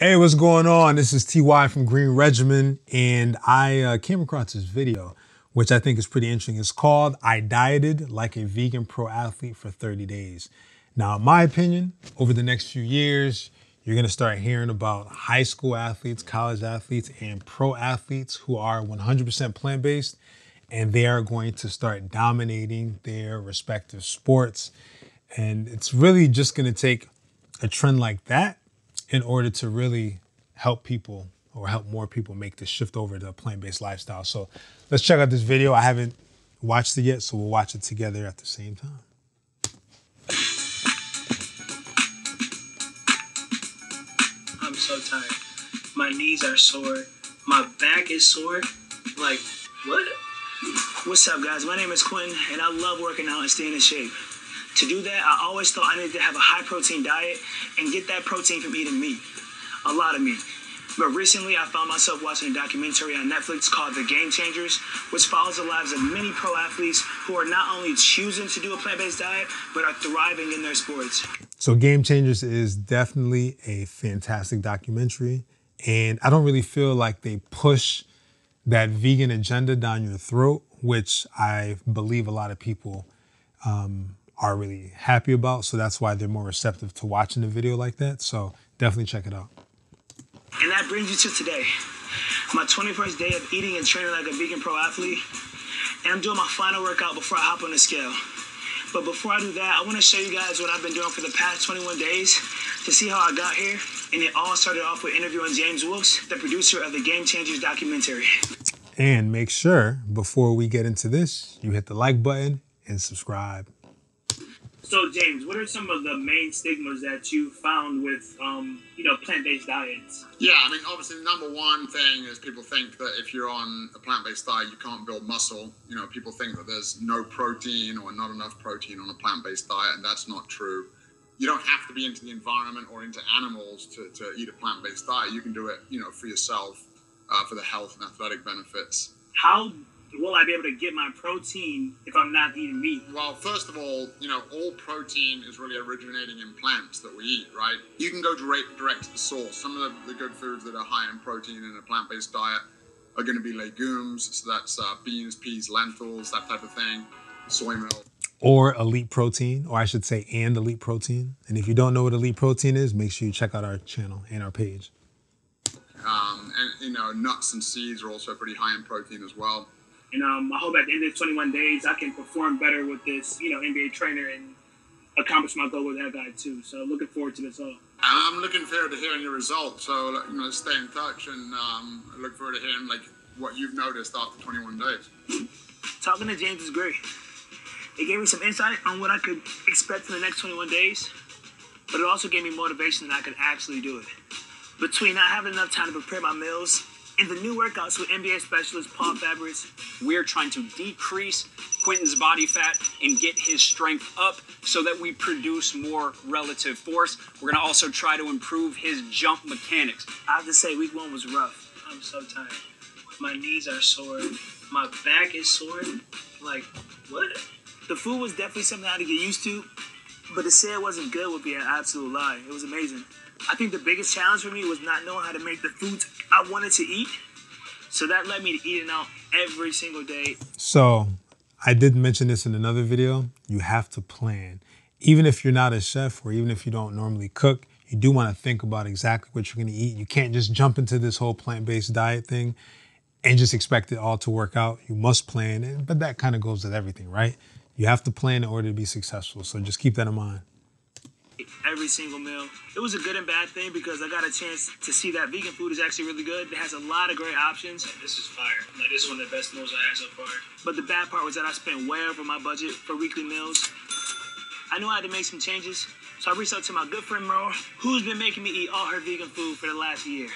Hey, what's going on? This is TY from Green Regimen, and I uh, came across this video, which I think is pretty interesting. It's called I Dieted Like a Vegan Pro Athlete for 30 Days. Now, in my opinion, over the next few years, you're gonna start hearing about high school athletes, college athletes, and pro athletes who are 100% plant based, and they are going to start dominating their respective sports. And it's really just gonna take a trend like that in order to really help people or help more people make the shift over to a plant-based lifestyle. So let's check out this video. I haven't watched it yet, so we'll watch it together at the same time. I'm so tired. My knees are sore. My back is sore. Like, what? What's up, guys? My name is Quentin, and I love working out and staying in shape. To do that, I always thought I needed to have a high protein diet and get that protein from eating meat. A lot of meat. But recently, I found myself watching a documentary on Netflix called The Game Changers, which follows the lives of many pro athletes who are not only choosing to do a plant based diet, but are thriving in their sports. So Game Changers is definitely a fantastic documentary. And I don't really feel like they push that vegan agenda down your throat, which I believe a lot of people um, are really happy about. So that's why they're more receptive to watching the video like that. So definitely check it out. And that brings you to today. My 21st day of eating and training like a vegan pro athlete. And I'm doing my final workout before I hop on the scale. But before I do that, I want to show you guys what I've been doing for the past 21 days to see how I got here. And it all started off with interviewing James Wilks, the producer of the Game Changers documentary. And make sure before we get into this, you hit the like button and subscribe. So, James, what are some of the main stigmas that you found with, um, you know, plant-based diets? Yeah, I mean, obviously, the number one thing is people think that if you're on a plant-based diet, you can't build muscle. You know, people think that there's no protein or not enough protein on a plant-based diet, and that's not true. You don't have to be into the environment or into animals to, to eat a plant-based diet. You can do it, you know, for yourself, uh, for the health and athletic benefits. How will I be able to get my protein if I'm not eating meat? Well, first of all, you know, all protein is really originating in plants that we eat, right? You can go direct, direct to the source. Some of the, the good foods that are high in protein in a plant based diet are going to be legumes. So that's uh, beans, peas, lentils, that type of thing, soy milk. Or elite protein, or I should say, and elite protein. And if you don't know what elite protein is, make sure you check out our channel and our page. Um, and, you know, nuts and seeds are also pretty high in protein as well. And um, I hope at the end of 21 days, I can perform better with this, you know, NBA trainer and accomplish my goal with that guy too. So looking forward to this all. I'm looking forward to hearing your results. So you know, stay in touch and um, I look forward to hearing like what you've noticed after 21 days. Talking to James is great. It gave me some insight on what I could expect in the next 21 days, but it also gave me motivation that I could actually do it. Between not having enough time to prepare my meals and the new workouts with NBA specialist Paul Fabritz, we're trying to decrease Quentin's body fat and get his strength up so that we produce more relative force. We're going to also try to improve his jump mechanics. I have to say, week one was rough. I'm so tired. My knees are sore. My back is sore. Like, what? The food was definitely something I had to get used to, but to say it wasn't good would be an absolute lie. It was amazing. I think the biggest challenge for me was not knowing how to make the foods I wanted to eat. So that led me to eating out every single day. So I did mention this in another video. You have to plan. Even if you're not a chef or even if you don't normally cook, you do want to think about exactly what you're going to eat. You can't just jump into this whole plant-based diet thing and just expect it all to work out. You must plan, but that kind of goes with everything, right? You have to plan in order to be successful. So just keep that in mind every single meal. It was a good and bad thing because I got a chance to see that vegan food is actually really good. It has a lot of great options. This is fire. Like this is one of the best meals I had so far. But the bad part was that I spent way over my budget for weekly meals. I knew I had to make some changes, so I reached out to my good friend Merle, who's been making me eat all her vegan food for the last year.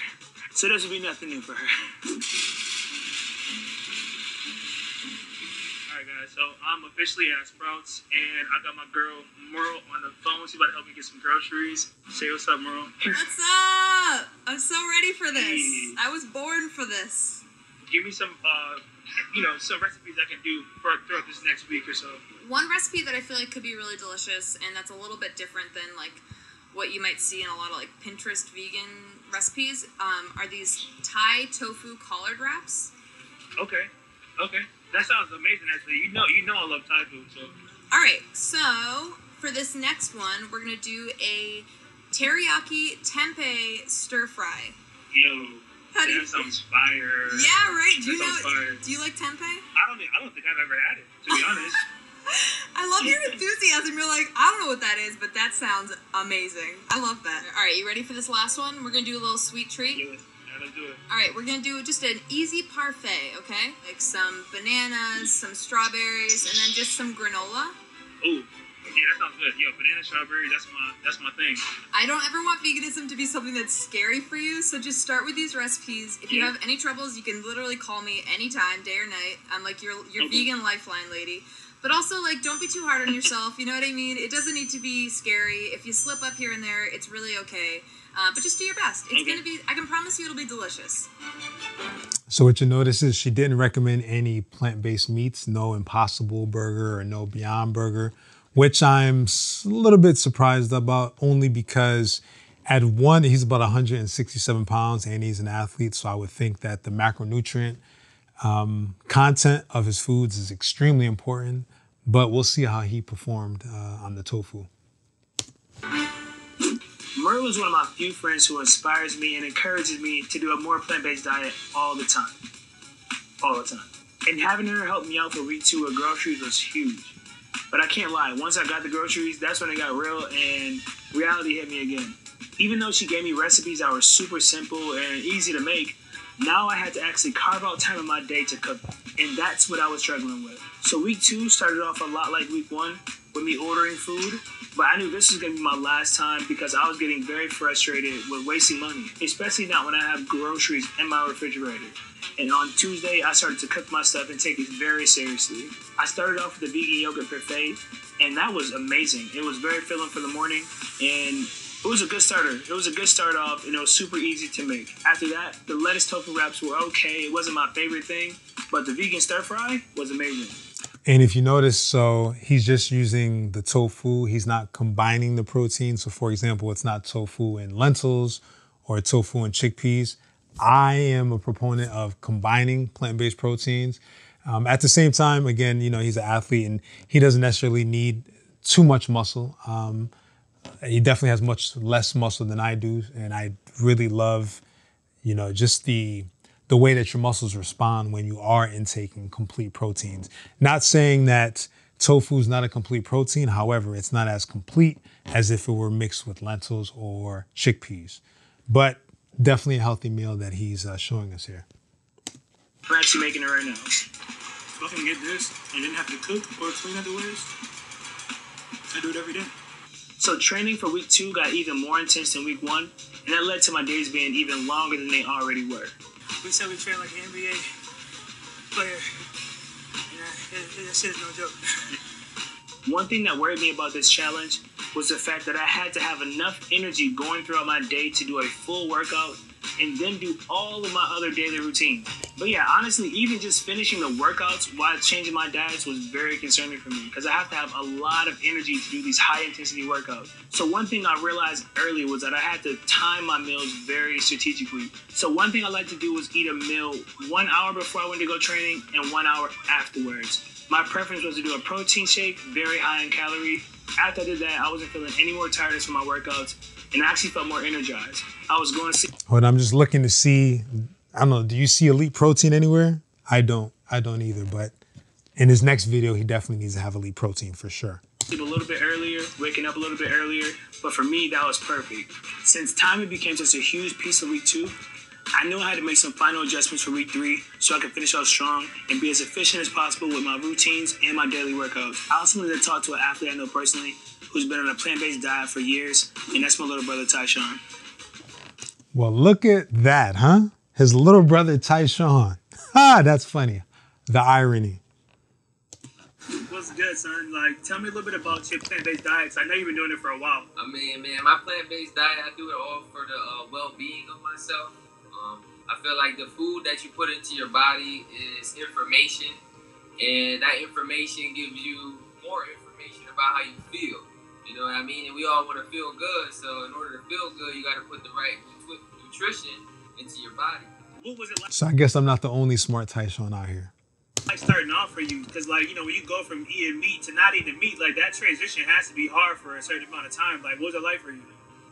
So this would be nothing new for her. So I'm officially at Sprouts, and I got my girl Merle on the phone. She's about to help me get some groceries. Say what's up, Merle. What's up? I'm so ready for this. Hey. I was born for this. Give me some, uh, you know, some recipes I can do for throughout this next week or so. One recipe that I feel like could be really delicious, and that's a little bit different than like what you might see in a lot of like Pinterest vegan recipes. Um, are these Thai tofu collard wraps? Okay, okay, that sounds amazing. Actually, you know, you know, I love Thai food, so All right, so for this next one, we're gonna do a teriyaki tempeh stir fry. yo, How do you? that sounds fire. Yeah, right. Do you That know? sounds fire. Do you like tempeh? I don't, think- I don't think I've ever had it. To be honest, I love your enthusiasm. You're like, I don't know what that is, but that sounds amazing. I love that. All right, you ready for this last one? We're gonna do a little sweet treat. yeah, yeah, let's do it. All right, we're gonna do just an easy parfait, okay? Like some bananas, some strawberries, and then just some granola. Ooh, yeah, that sounds good. Yo, banana strawberry, that's my, that's my thing. I don't ever want veganism to be something that's scary for you, so just start with these recipes. If you Yeah. have any troubles, you can literally call me anytime, day or night. I'm like your your Okay. vegan lifeline lady. But also, like, don't be too hard on yourself. You know what I mean? It doesn't need to be scary. If you slip up here and there, it's really okay. Uh, but just do your best. It's Okay. gonna be. I can promise you, it'll be delicious. So what you notice is she didn't recommend any plant-based meats, no Impossible Burger or no Beyond Burger, which I'm a little bit surprised about, only because at one he's about 167 pounds and he's an athlete, so I would think that the macronutrient um, content of his foods is extremely important. But we'll see how he performed uh, on the tofu. Merle is one of my few friends who inspires me and encourages me to do a more plant-based diet all the time. All the time. And having her help me out for week two with groceries was huge. But I can't lie, once I got the groceries, that's when it got real and reality hit me again. Even though she gave me recipes that were super simple and easy to make, now I had to actually carve out time in my day to cook. And that's what I was struggling with. So week two started off a lot like week one with me ordering food. But I knew this was gonna be my last time because I was getting very frustrated with wasting money, especially not when I have groceries in my refrigerator. And on Tuesday, I started to cook my stuff and take it very seriously. I started off with the vegan yogurt parfait, and that was amazing. It was very filling for the morning, and it was a good starter. It was a good start off, and it was super easy to make. After that, the lettuce tofu wraps were okay. It wasn't my favorite thing, but the vegan stir fry was amazing. And if you notice, so he's just using the tofu. He's not combining the protein. So, for example, it's not tofu and lentils or tofu and chickpeas. I am a proponent of combining plant-based proteins. Um, at the same time, again, you know, he's an athlete and he doesn't necessarily need too much muscle. Um, he definitely has much less muscle than I do, and I really love, you know, just the the way that your muscles respond when you are intaking complete proteins. Not saying that tofu is not a complete protein, however, it's not as complete as if it were mixed with lentils or chickpeas. But definitely a healthy meal that he's uh, showing us here. We're actually making it right now. If I can get this and didn't have to cook or clean afterwards, I do it every day. So training for week two got even more intense than week one, and that led to my days being even longer than they already were. We said we train like an NBA player. Yeah, it, it, shit is no joke. One thing that worried me about this challenge was the fact that I had to have enough energy going throughout my day to do a full workout and then do all of my other daily routine. But yeah, honestly, even just finishing the workouts while changing my diets was very concerning for me because I have to have a lot of energy to do these high intensity workouts. So one thing I realized early was that I had to time my meals very strategically. So one thing I like to do was eat a meal one hour before I went to go training and one hour afterwards. My preference was to do a protein shake, very high in calorie. After I did that, I wasn't feeling any more tiredness from my workouts and I actually felt more energized. I was going to see But I'm just looking to see. I don't know. Do you see elite protein anywhere? I don't. I don't either. But in his next video, he definitely needs to have elite protein for sure. a little bit earlier, waking up a little bit earlier. But for me, that was perfect. Since timing became such a huge piece of week two, I knew I had to make some final adjustments for week three so I could finish off strong and be as efficient as possible with my routines and my daily workouts. I also wanted to talk to an athlete I know personally who's been on a plant-based diet for years, and that's my little brother Tyshawn. Well, look at that, huh? His little brother Tyshawn. Ha! That's funny. The irony. What's good, son? Like, tell me a little bit about your plant-based diets. I know you've been doing it for a while. I mean, man, my plant-based diet, I do it all for the uh, well-being of myself. Um, I feel like the food that you put into your body is information, and that information gives you more information about how you feel. You know what I mean? And we all want to feel good. So in order to feel good, you got to put the right nutrition into your body. What was it like? So I guess I'm not the only smart Tyshawn out here. like starting off for you? Because like you know when you go from eating meat to not eating meat, like that transition has to be hard for a certain amount of time. Like what was it like for you?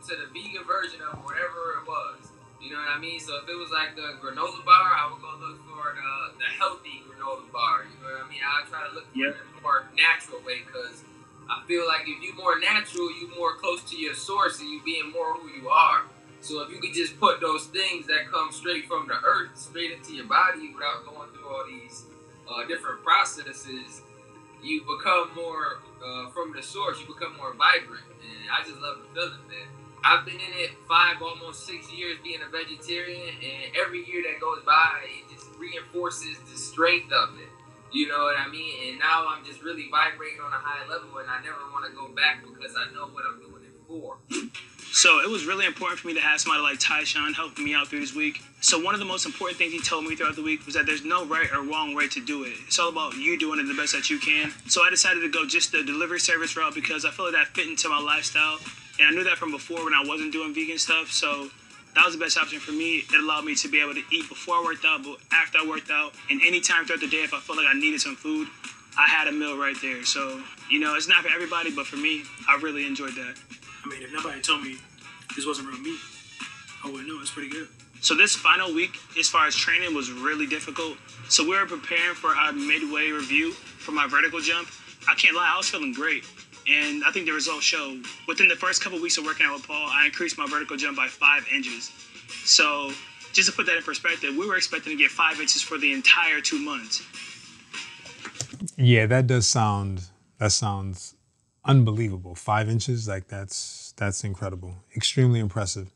to the vegan version of whatever it was. You know what I mean? So if it was like the granola bar, I would go look for the, the healthy granola bar. You know what I mean? I try to look for Yep. it a more natural way because I feel like if you're more natural, you're more close to your source and you being more who you are. So if you could just put those things that come straight from the earth straight into your body without going through all these uh, different processes, you become more uh, from the source. You become more vibrant, and I just love the feeling, man. I've been in it five, almost six years being a vegetarian, and every year that goes by, it just reinforces the strength of it. You know what I mean? And now I'm just really vibrating on a high level, and I never want to go back because I know what I'm doing it for. So it was really important for me to have somebody like Tyshawn helping me out through this week. So one of the most important things he told me throughout the week was that there's no right or wrong way to do it. It's all about you doing it the best that you can. So I decided to go just the delivery service route because I feel like that fit into my lifestyle. And I knew that from before when I wasn't doing vegan stuff. So that was the best option for me. It allowed me to be able to eat before I worked out, but after I worked out, and any time throughout the day if I felt like I needed some food, I had a meal right there. So, you know, it's not for everybody, but for me, I really enjoyed that. I mean, if nobody told me this wasn't real meat, I wouldn't know. It's pretty good. So this final week, as far as training, was really difficult. So we were preparing for our midway review for my vertical jump. I can't lie, I was feeling great. And I think the results show. Within the first couple weeks of working out with Paul, I increased my vertical jump by five inches. So just to put that in perspective, we were expecting to get five inches for the entire two months. Yeah, that does sound that sounds unbelievable. Five inches, like that's that's incredible. Extremely impressive.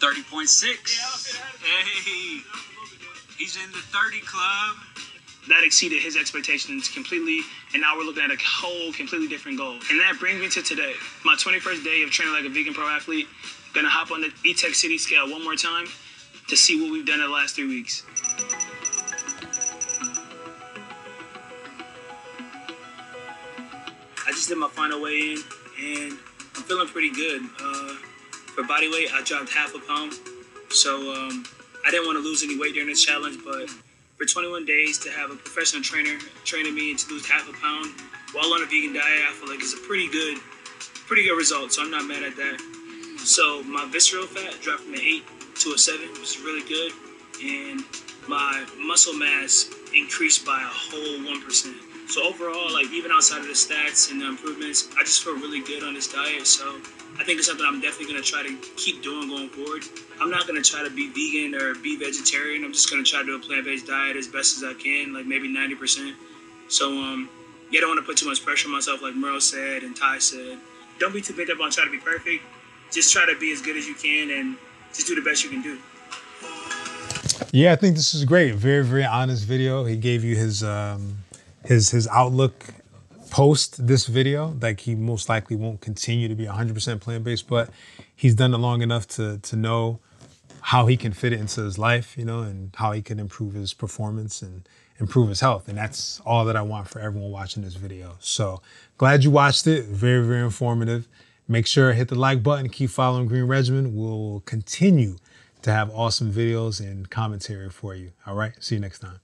30.6. Hey, he's in the 30 club. That exceeded his expectations completely, and now we're looking at a whole completely different goal. And that brings me to today, my 21st day of training like a vegan pro athlete. Gonna hop on the Etekcity scale one more time to see what we've done in the last three weeks. I just did my final weigh in, and I'm feeling pretty good. Uh, for body weight, I dropped half a pound, so um, I didn't want to lose any weight during this challenge, but for 21 days to have a professional trainer training me to lose half a pound while on a vegan diet, I feel like it's a pretty good, pretty good result. So I'm not mad at that. So my visceral fat dropped from an eight to a seven, which is really good, and my muscle mass increased by a whole one percent. So overall, like even outside of the stats and the improvements, I just feel really good on this diet. So I think it's something I'm definitely gonna try to keep doing going forward. I'm not gonna try to be vegan or be vegetarian. I'm just gonna try to do a plant-based diet as best as I can, like maybe 90%. So um, yeah, I don't want to put too much pressure on myself, like Merle said and Ty said. Don't be too bent up on trying to be perfect. Just try to be as good as you can and just do the best you can do. Yeah, I think this is great. Very, very honest video. He gave you his um, his his outlook post this video. Like he most likely won't continue to be 100% plant based, but he's done it long enough to to know how he can fit it into his life, you know, and how he can improve his performance and improve his health. And that's all that I want for everyone watching this video. So glad you watched it. Very, very informative. Make sure hit the like button. Keep following Green Regimen. We'll continue to have awesome videos and commentary for you. All right. See you next time.